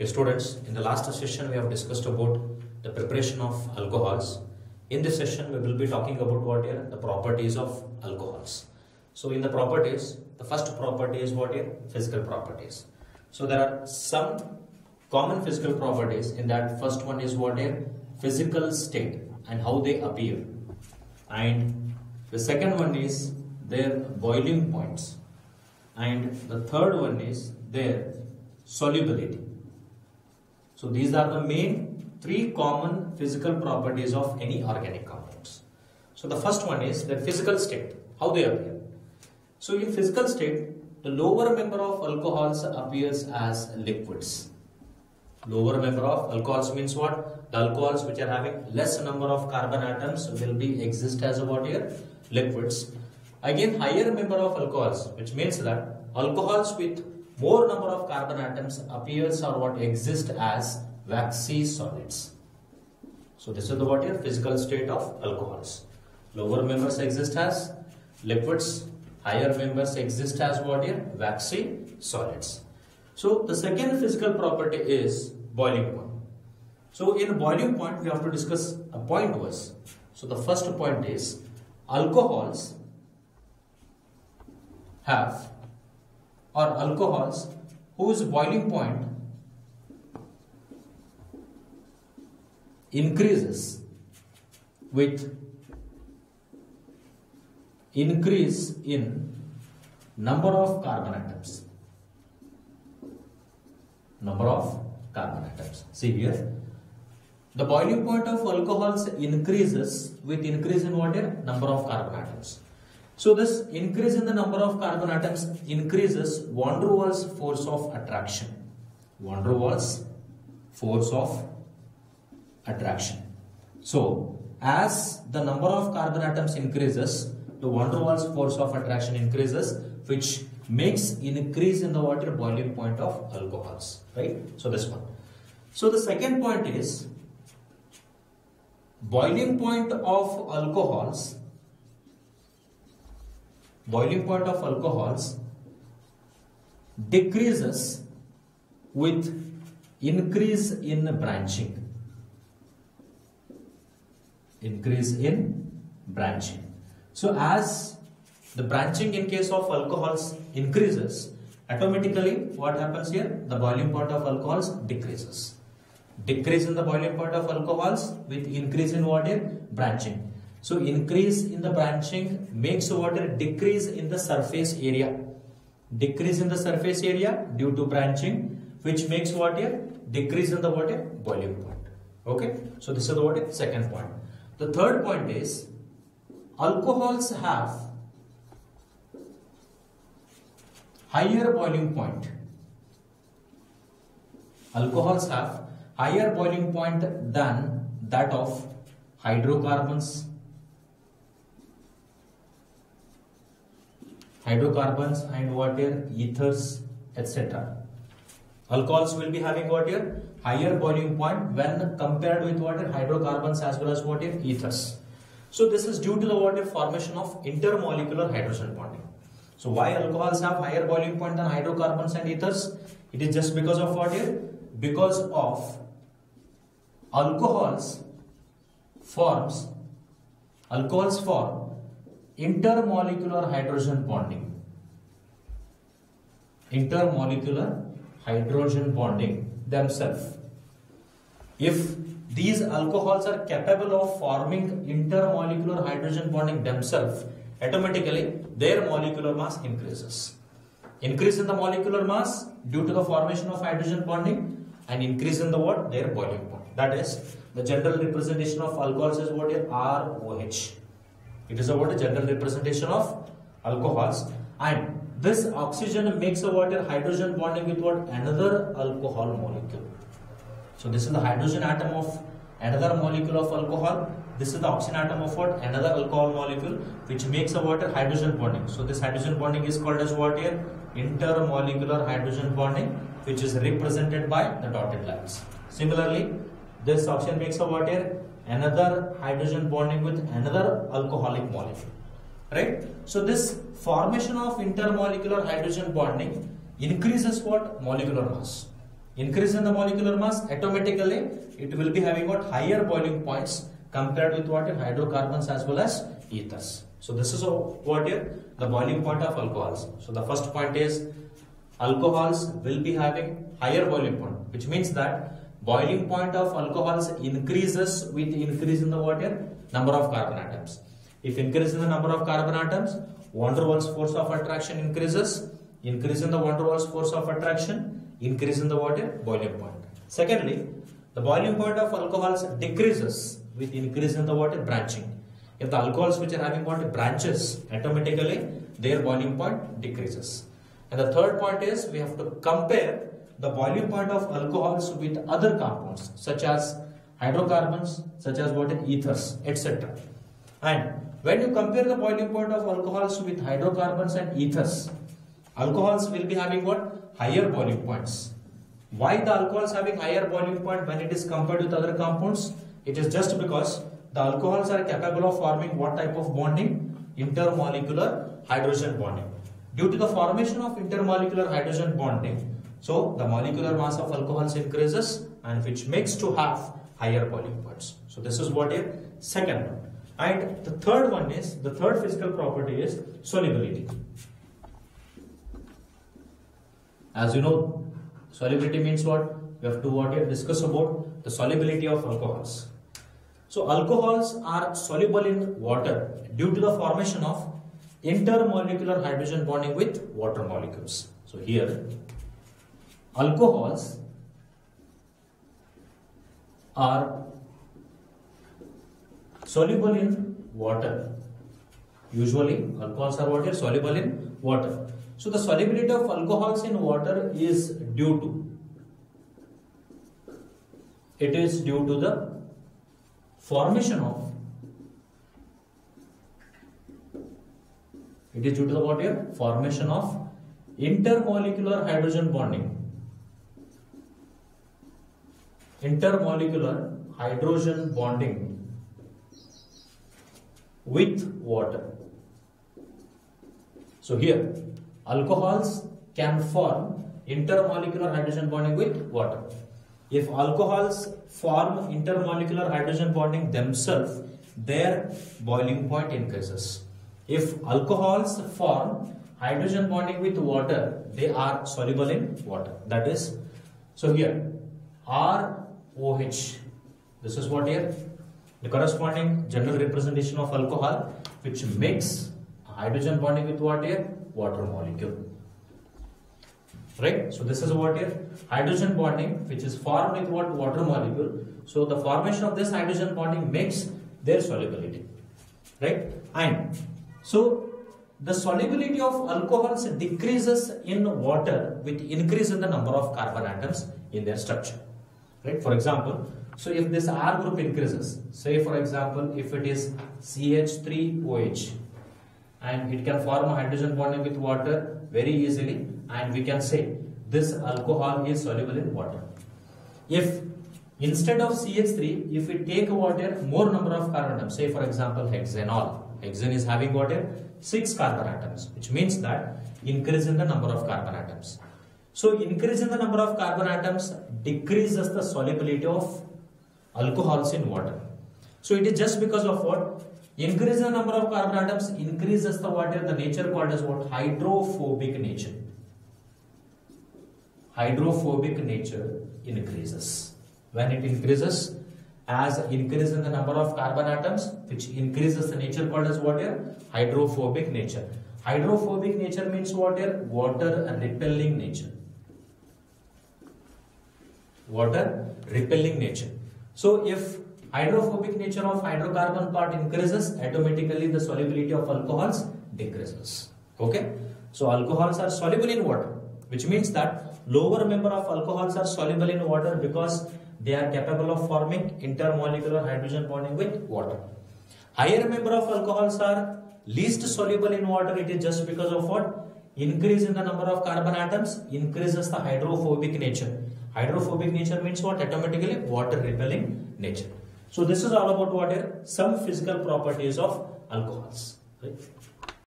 Dear students, in the last session we have discussed about the preparation of alcohols. In this session we will be talking about what the properties of alcohols. So in the properties, the first property is what physical properties. So there are some common physical properties. In that first one is what physical state and how they appear. And the second one is their boiling points. And the third one is their solubility. So these are the main three common physical properties of any organic compounds. So the first one is the physical state, how they appear. So in physical state, the lower member of alcohols appears as liquids. Lower member of alcohols means what? The alcohols which are having less number of carbon atoms will be exist as what here? Liquids. Again higher member of alcohols which means that alcohols with more number of carbon atoms appears or what exist as waxy solids. So this is the what here physical state of alcohols. Lower members exist as liquids, higher members exist as what here waxy solids. So the second physical property is boiling point. So in boiling point we have to discuss a point was. So the first point is alcohols have or alcohols whose boiling point increases with increase in number of carbon atoms. Number of carbon atoms. See here. The boiling point of alcohols increases with increase in what number of carbon atoms so this increase in the number of carbon atoms increases van der Waals force of attraction. Van der Waals force of attraction. So as the number of carbon atoms increases, the van der Waals force of attraction increases, which makes increase in the water boiling point of alcohols. Right? So this one. So the second point is boiling point of alcohols boiling point of alcohols decreases with increase in branching. Increase in branching. So as the branching in case of alcohols increases automatically what happens here? The boiling point of alcohols decreases. Decrease in the boiling point of alcohols with increase in what branching so increase in the branching makes water decrease in the surface area. Decrease in the surface area due to branching which makes water decrease in the water boiling point. Okay. So this is the water second point. The third point is alcohols have higher boiling point. Alcohols have higher boiling point than that of hydrocarbons hydrocarbons and water, ethers, etc. Alcohols will be having water higher boiling point when compared with water hydrocarbons as well as water ethers. So this is due to the water formation of intermolecular hydrogen bonding. So why alcohols have higher boiling point than hydrocarbons and ethers? It is just because of water because of alcohols forms alcohols form intermolecular hydrogen bonding. Intermolecular hydrogen bonding themselves. If these alcohols are capable of forming intermolecular hydrogen bonding themselves, automatically their molecular mass increases. Increase in the molecular mass due to the formation of hydrogen bonding and increase in the what? Their boiling point. That is, the general representation of alcohols is what here? ROH. It is a what a general representation of alcohols and this oxygen makes a water hydrogen bonding with what another alcohol molecule. So this is the hydrogen atom of another molecule of alcohol. This is the oxygen atom of what another alcohol molecule which makes a water hydrogen bonding. So this hydrogen bonding is called as what here intermolecular hydrogen bonding which is represented by the dotted lines. Similarly, this oxygen makes a water another hydrogen bonding with another alcoholic molecule right? So this formation of intermolecular hydrogen bonding increases what? Molecular mass. Increase in the molecular mass, automatically it will be having what? Higher boiling points compared with what? In hydrocarbons as well as ethers. So this is what here? The boiling point of alcohols. So the first point is alcohols will be having higher boiling point, which means that boiling point of alcohols increases with increase in the water number of carbon atoms. If increase in the number of carbon atoms, van der force of attraction increases, increase in the van der force of attraction, increase in the water boiling point. Secondly, the boiling point of alcohols decreases with increase in the water branching. If the alcohols which are having water branches, automatically their boiling point decreases. And the third point is we have to compare the boiling point of alcohols with other compounds such as hydrocarbons, such as what ethers, etc. And when you compare the boiling point of alcohols with hydrocarbons and ethers, alcohols will be having what? Higher boiling points. Why the alcohols having higher boiling point when it is compared with other compounds? It is just because the alcohols are capable of forming what type of bonding? Intermolecular hydrogen bonding. Due to the formation of intermolecular hydrogen bonding, so the molecular mass of alcohols increases and which makes to have higher boiling. So this is what a second one. And the third one is, the third physical property is solubility. As you know, solubility means what? We have to what here discuss about the solubility of alcohols. So alcohols are soluble in water due to the formation of intermolecular hydrogen bonding with water molecules. So here, alcohols are soluble in water. Usually alcohols are what is soluble in water. So the solubility of alcohols in water is due to it is due to the formation of it is due to the what here formation of intermolecular hydrogen bonding intermolecular hydrogen bonding with water. So here, alcohols can form intermolecular hydrogen bonding with water. If alcohols form intermolecular hydrogen bonding themselves, their boiling point increases. If alcohols form hydrogen bonding with water, they are soluble in water. That is, so here, ROH, this is what here, the corresponding general representation of alcohol which makes hydrogen bonding with what here? Water molecule. Right? So this is what here? Hydrogen bonding which is formed with what? Water molecule. So the formation of this hydrogen bonding makes their solubility. Right? And so the solubility of alcohols decreases in water with increase in the number of carbon atoms in their structure. Right? For example, so if this R group increases, say for example, if it is CH3OH and it can form a hydrogen bonding with water very easily and we can say this alcohol is soluble in water. If instead of CH3, if we take water, more number of carbon atoms, say for example hexanol, hexane is having water 6 carbon atoms, which means that increase in the number of carbon atoms. So increase in the number of carbon atoms decreases the solubility of alcohols in water. So it is just because of what? Increase the number of carbon atoms increases the water, the nature called as what? Hydrophobic nature. Hydrophobic nature increases. When it increases, as increase in the number of carbon atoms, which increases the nature called as water, hydrophobic nature. Hydrophobic nature means water, water repelling nature. Water repelling nature. So if hydrophobic nature of hydrocarbon part increases, automatically the solubility of alcohols decreases. Okay. So alcohols are soluble in water, which means that lower member of alcohols are soluble in water because they are capable of forming intermolecular hydrogen bonding with water. Higher member of alcohols are least soluble in water. It is just because of what? Increase in the number of carbon atoms increases the hydrophobic nature. Hydrophobic nature means what? Automatically water repelling nature. So this is all about what are some physical properties of alcohols. Right?